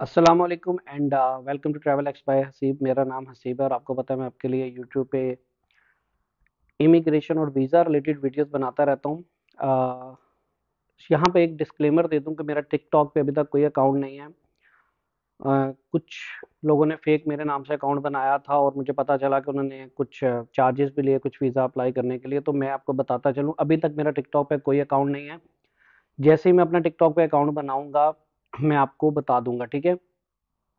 वालेकुम and welcome to travel X by Haseeb मेरा नाम हसीब है और आपको पता है मैं आपके लिए यूट्यूब पे इमिग्रेशन और वीज़ा रिलेटेड वीडियोस बनाता रहता हूँ। Uh, यहाँ पे एक डिस्क्लेमर दे दूँ कि मेरा टिकटॉक पे अभी तक कोई अकाउंट नहीं है। Uh, कुछ लोगों ने फेक मेरे नाम से अकाउंट बनाया था और मुझे पता चला कि उन्होंने कुछ चार्जेस भी लिए कुछ वीज़ा अप्लाई करने के लिए तो मैं आपको बताता चलूँ। अभी तक मेरा टिकटॉक पर कोई अकाउंट नहीं है। जैसे ही मैं अपना टिकटॉक पे अकाउंट बनाऊँगा मैं आपको बता दूँगा, ठीक है?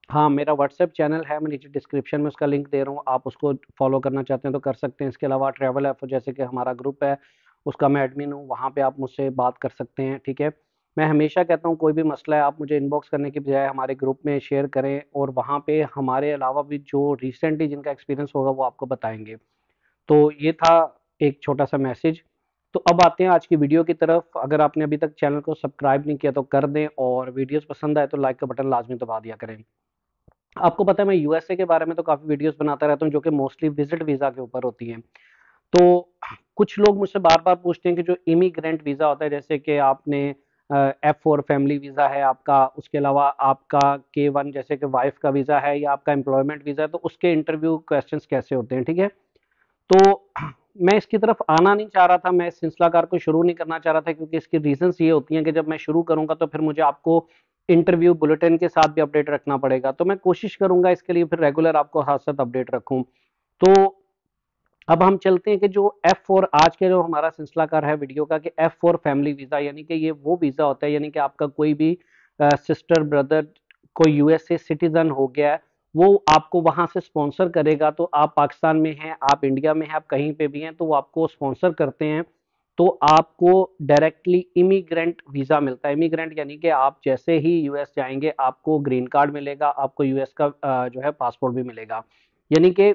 हाँ मेरा व्हाट्सएप चैनल है, मैं नीचे डिस्क्रिप्शन में उसका लिंक दे रहा हूँ, आप उसको फॉलो करना चाहते हैं तो कर सकते हैं। इसके अलावा ट्रैवल ऐप जैसे कि हमारा ग्रुप है, उसका मैं एडमिन हूँ, वहाँ पे आप मुझसे बात कर सकते हैं, ठीक है? मैं हमेशा कहता हूँ, कोई भी मसला है, आप मुझे इनबॉक्स करने की बजाय हमारे ग्रुप में शेयर करें और वहाँ पे हमारे अलावा भी जो रिसेंटली जिनका एक्सपीरियंस होगा, वो आपको बताएँगे। तो ये था एक छोटा सा मैसेज तो अब आते हैं आज की वीडियो की तरफ़। अगर आपने अभी तक चैनल को सब्सक्राइब नहीं किया तो कर दें और वीडियोस पसंद आए तो लाइक का बटन लाजमी दबा दिया करें। आपको पता है मैं यूएसए के बारे में तो काफ़ी वीडियोस बनाता रहता हूँ जो कि मोस्टली विज़िट वीज़ा के ऊपर होती हैं। तो कुछ लोग मुझसे बार बार पूछते हैं कि जो इमिग्रेंट वीज़ा होता है, जैसे कि आपने एफ़ फोर फैमिली वीज़ा है, आपका, उसके अलावा आपका के वन जैसे कि वाइफ का वीज़ा है या आपका एम्प्लॉयमेंट वीज़ा है तो उसके इंटरव्यू क्वेश्चन कैसे होते हैं, ठीक है? तो मैं इसकी तरफ़ आना नहीं चाह रहा था, मैं इस सिलसिलाकार को शुरू नहीं करना चाह रहा था क्योंकि इसकी रीजंस ये होती हैं कि जब मैं शुरू करूँगा तो फिर मुझे आपको इंटरव्यू बुलेटिन के साथ भी अपडेट रखना पड़ेगा। तो मैं कोशिश करूँगा इसके लिए फिर रेगुलर आपको साथ साथ अपडेट रखूँ। तो अब हम चलते हैं कि जो एफ़ फोर आज के जो हमारा सिलसिलाकार है वीडियो का कि एफ़ फोर फैमिली वीज़ा यानी कि ये वो वीज़ा होता है, यानी कि आपका कोई भी सिस्टर ब्रदर कोई यूएसए सिटीजन हो गया है वो आपको वहाँ से स्पॉन्सर करेगा। तो आप पाकिस्तान में हैं, आप इंडिया में हैं, आप कहीं पे भी हैं तो वो आपको स्पॉन्सर करते हैं। तो आपको डायरेक्टली इमिग्रेंट वीज़ा मिलता है। इमिग्रेंट यानी कि आप जैसे ही यूएस जाएँगे, आपको ग्रीन कार्ड मिलेगा, आपको यूएस का जो है पासपोर्ट भी मिलेगा। यानी कि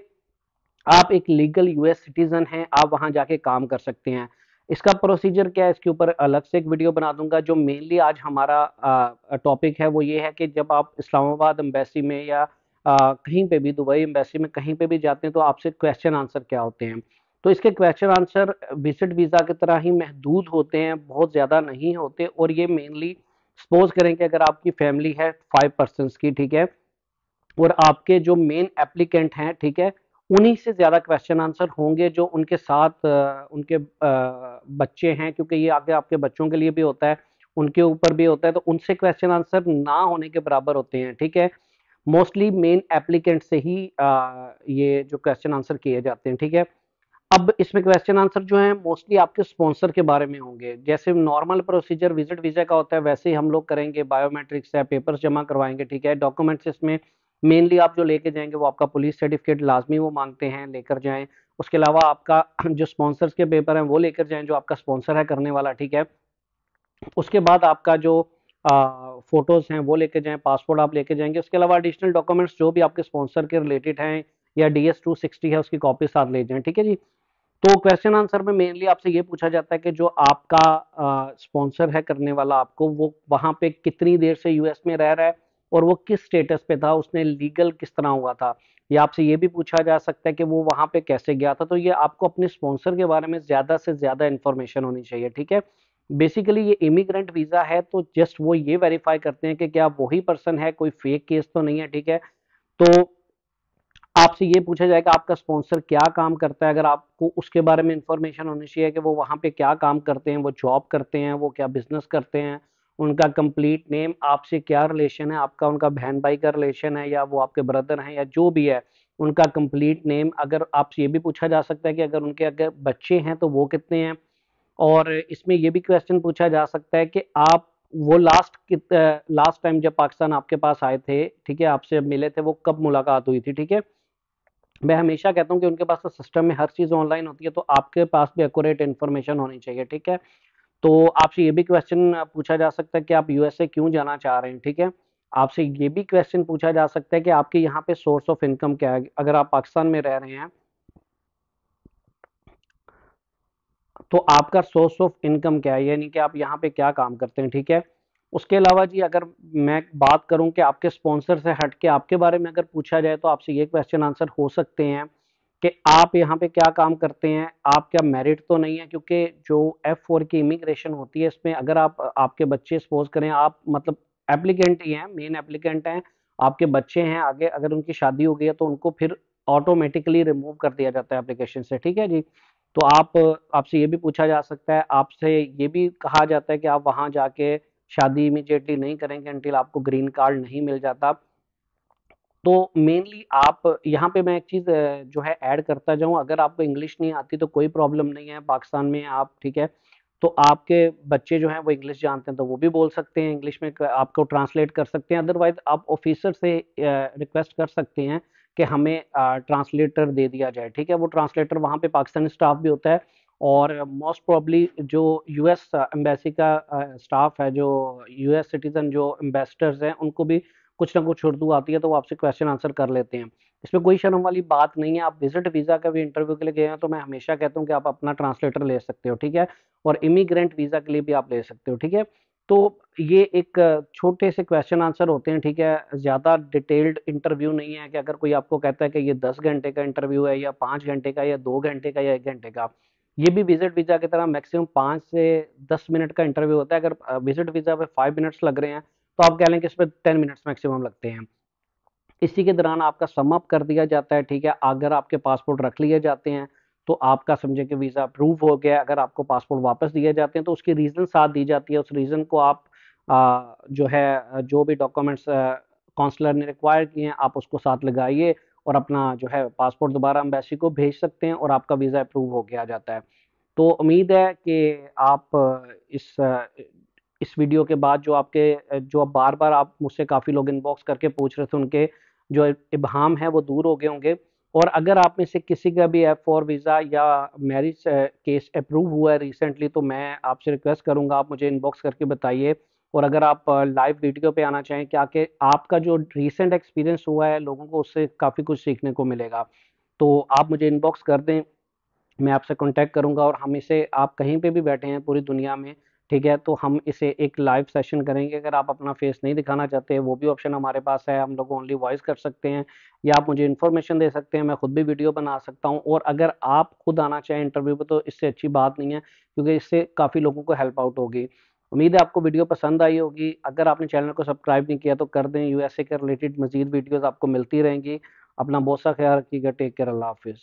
आप एक लीगल यूएस सिटीजन हैं, आप वहाँ जाके काम कर सकते हैं। इसका प्रोसीजर क्या है? इसके ऊपर अलग से एक वीडियो बना दूँगा, जो मेनली आज हमारा टॉपिक है। वो ये है कि जब आप इस्लामाबाद एम्बेसी में या कहीं पे भी दुबई एम्बेसी में कहीं पे भी जाते हैं तो आपसे क्वेश्चन आंसर क्या होते हैं? तो इसके क्वेश्चन आंसर विज़िट वीज़ा की तरह ही महदूद होते हैं, बहुत ज़्यादा नहीं होते, और ये मेनली सपोज़ करें कि अगर आपकी फैमिली है फाइव पर्सन की, ठीक है? और आपके जो मेन एप्लीकेंट हैं, ठीक है? उन्हीं से ज़्यादा क्वेश्चन आंसर होंगे जो उनके साथ उनके बच्चे हैं, क्योंकि ये आगे आपके बच्चों के लिए भी होता है, उनके ऊपर भी होता है तो उनसे क्वेश्चन आंसर ना होने के बराबर होते हैं, ठीक है? मोस्टली मेन एप्लीकेंट से ही आ, ये जो क्वेश्चन आंसर किए जाते हैं ठीक है? अब इसमें क्वेश्चन आंसर जो है मोस्टली आपके स्पॉन्सर के बारे में होंगे। जैसे नॉर्मल प्रोसीजर विज़िट वीज़ा का होता है वैसे ही हम लोग करेंगे बायोमेट्रिक्स है पेपर्स जमा करवाएँगे ठीक है? डॉक्यूमेंट्स इसमें मेनली आप जो लेके जाएँगे वो आपका पुलिस सर्टिफिकेट लाजमी वो मांगते हैं लेकर जाएँ। उसके अलावा आपका जो स्पॉन्सर्स के पेपर हैं वो लेकर जाएँ जो आपका स्पॉन्सर है करने वाला ठीक है? उसके बाद आपका जो फ़ोटोज़ हैं, वो लेके जाएँ पासपोर्ट आप लेके जाएँगे। उसके अलावा एडिशनल डॉक्यूमेंट्स जो भी आपके स्पॉन्सर के रिलेटेड हैं या डी एस टू सिक्सटी है, उसकी कॉपी साथ ले जाएँ, ठीक है जी? तो क्वेश्चन आंसर में मेनली आपसे ये पूछा जाता है कि जो आपका स्पॉन्सर है, करने वाला आपको, वो वहाँ पे कितनी देर से यूएस में रह रहा है और वो किस स्टेटस पे था, उसने लीगल किस तरह हुआ था? या आपसे ये भी पूछा जा सकता है कि वो वहाँ पे कैसे गया था? तो ये आपको अपने स्पॉन्सर के बारे में ज़्यादा से ज़्यादा इन्फॉर्मेशन होनी चाहिए, ठीक है? बेसिकली ये इमिग्रेंट वीज़ा है तो जस्ट वो ये वेरीफाई करते हैं कि क्या वही पर्सन है, कोई फेक केस तो नहीं है, ठीक है? तो आपसे ये पूछा जाएगा आपका स्पॉन्सर क्या काम करता है? अगर आपको उसके बारे में इंफॉर्मेशन होनी चाहिए कि वो वहाँ पे क्या काम करते हैं, वो जॉब करते हैं, वो क्या बिज़नेस करते हैं, उनका कंप्लीट नेम आपसे क्या रिलेशन है, आपका उनका बहन भाई का रिलेशन है, या वो आपके ब्रदर हैं, या जो भी है, उनका कंप्लीट नेम अगर आपसे ये भी पूछा जा सकता है कि अगर उनके अगर बच्चे हैं तो वो कितने हैं? और इसमें ये भी क्वेश्चन पूछा जा सकता है कि आप वो लास्ट लास्ट टाइम जब पाकिस्तान आपके पास आए थे, ठीक है, आपसे मिले थे, वो कब मुलाकात हुई थी, ठीक है? मैं हमेशा कहता हूँ कि उनके पास तो सिस्टम में हर चीज़ ऑनलाइन होती है तो आपके पास भी एक्यूरेट इन्फॉर्मेशन होनी चाहिए, ठीक है? तो आपसे ये भी क्वेश्चन पूछा जा सकता है कि आप यूएसए क्यों जाना चाह रहे हैं, ठीक है? आपसे ये भी क्वेश्चन पूछा जा सकता है कि आपके यहाँ पे सोर्स ऑफ़ इनकम क्या है? अगर आप पाकिस्तान में रह रहे हैं तो आपका सोर्स ऑफ़ इनकम क्या है? यानी कि आप यहाँ पे क्या काम करते हैं, ठीक है? उसके अलावा जी अगर मैं बात करूँ कि आपके स्पॉन्सर से हट के आपके बारे में अगर पूछा जाए तो आपसे ये क्वेश्चन आंसर हो सकते हैं कि आप यहाँ पे क्या काम करते हैं। आप क्या मेरिट तो नहीं है क्योंकि जो एफ़ फोर की इमिग्रेशन होती है, इसमें अगर आप, आपके बच्चे सपोज़ करें, आप मतलब एप्लीकेंट ही हैं मेन एप्लीकेंट हैं, आपके बच्चे हैं, आगे अगर उनकी शादी हो गई है तो उनको फिर ऑटोमेटिकली रिमूव कर दिया जाता है एप्लीकेशन से, ठीक है जी? तो आप, आपसे ये भी पूछा जा सकता है, आपसे ये भी कहा जाता है कि आप वहाँ जाके शादी इमीडिएटली नहीं करेंगे अनटिल आपको ग्रीन कार्ड नहीं मिल जाता। तो मेनली आप, यहाँ पे मैं एक चीज़ जो है ऐड करता जाऊँ, अगर आपको इंग्लिश नहीं आती तो कोई प्रॉब्लम नहीं है, पाकिस्तान में आप, ठीक है? तो आपके बच्चे जो हैं वो इंग्लिश जानते हैं तो वो भी बोल सकते हैं इंग्लिश में, आपको ट्रांसलेट कर सकते हैं अदरवाइज़ आप ऑफिसर से रिक्वेस्ट कर सकते हैं। कि हमें ट्रांसलेटर दे दिया जाए, ठीक है? वो ट्रांसलेटर वहाँ पे पाकिस्तानी स्टाफ भी होता है और मोस्ट प्रॉब्ली जो यूएस एम्बेसी का स्टाफ है, जो यूएस सिटीज़न जो एम्बेसडर्स हैं, उनको भी कुछ ना कुछ उर्दू आती है तो वो आपसे क्वेश्चन आंसर कर लेते हैं। इसमें कोई शर्म वाली बात नहीं है। आप विज़िट वीज़ा का भी इंटरव्यू के लिए गए हैं तो मैं हमेशा कहता हूँ कि आप अपना ट्रांसलेटर ले सकते हो, ठीक है? और इमिग्रेंट वीज़ा के लिए भी आप ले सकते हो, ठीक है? तो ये एक छोटे से क्वेश्चन आंसर होते हैं, ठीक है? ज़्यादा डिटेल्ड इंटरव्यू नहीं है कि अगर कोई आपको कहता है कि ये दस घंटे का इंटरव्यू है या पाँच घंटे का या दो घंटे का या एक घंटे का, ये भी विज़िट वीज़ा की तरह मैक्सिमम पाँच से दस मिनट का इंटरव्यू होता है। अगर विज़िट वीज़ा पे फाइव मिनट्स लग रहे हैं तो आप कह लें कि इसमें टेन मिनट्स मैक्सिमम लगते हैं। इसी के दौरान आपका समअप कर दिया जाता है, ठीक है? अगर आपके पासपोर्ट रख लिए जाते हैं तो आपका समझे कि वीज़ा अप्रूव हो गया अगर आपको पासपोर्ट वापस दिए जाते हैं तो उसकी रीज़न साथ दी जाती है। उस रीज़न को आप आ, जो है जो भी डॉक्यूमेंट्स काउंसलर ने रिक्वायर किए हैं आप उसको साथ लगाइए और अपना जो है पासपोर्ट दोबारा अम्बेसी को भेज सकते हैं और आपका वीज़ा अप्रूव हो गया जाता है। तो उम्मीद है कि आप इस इस वीडियो के बाद जो आपके जो बार बार आप मुझसे काफ़ी लोग इनबॉक्स करके पूछ रहे थे उनके जो इबहम है वो दूर हो गए होंगे। और अगर आप में से किसी का भी एफ़ फॉर वीज़ा या मैरिज केस अप्रूव हुआ है रिसेंटली तो मैं आपसे रिक्वेस्ट करूँगा, आप मुझे इनबॉक्स करके बताइए। और अगर आप लाइव वीडियो पे आना चाहें, क्या कि आपका जो रिसेंट एक्सपीरियंस हुआ है, लोगों को उससे काफ़ी कुछ सीखने को मिलेगा। तो आप मुझे इनबॉक्स कर दें, मैं आपसे कांटेक्ट करूँगा और हम इसे, आप कहीं पे भी बैठे हैं पूरी दुनिया में ठीक है तो हम इसे एक लाइव सेशन करेंगे। अगर आप अपना फेस नहीं दिखाना चाहते, वो भी ऑप्शन हमारे पास है, हम लोग ओनली वॉइस कर सकते हैं, या आप मुझे इन्फॉर्मेशन दे सकते हैं, मैं खुद भी वीडियो बना सकता हूँ, और अगर आप खुद आना चाहें इंटरव्यू पर तो इससे अच्छी बात नहीं है, क्योंकि इससे काफ़ी लोगों को हेल्प आउट होगी। उम्मीद है आपको वीडियो पसंद आई होगी। अगर आपने चैनल को सब्सक्राइब नहीं किया तो कर दें। यूएसए के रिलेटेड मजीद वीडियोज़ आपको मिलती रहेंगी। अपना बहुत सा ख्याल रखिएगा। टेक केयर अल्लाह हाफिज़।